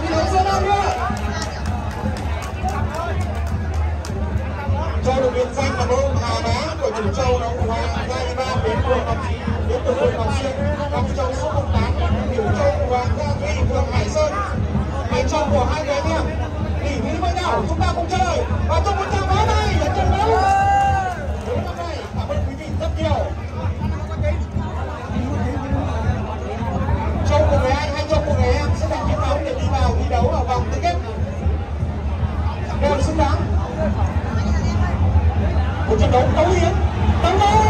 thi được biệt danh là đội Hà Bá của chủ Châu nó của Hoàng Gia Ba đến của Ngọc đến từ phường Ngọc Xuyên. Ngọc Châu số 18 Tiểu Châu của Hoàng Gia Thủy phường Hải Sơn. Hải Châu của hai người anh em nghỉ nghĩ với nhau chúng ta cùng chơi. trận đấu tối hiến. Bắn đâu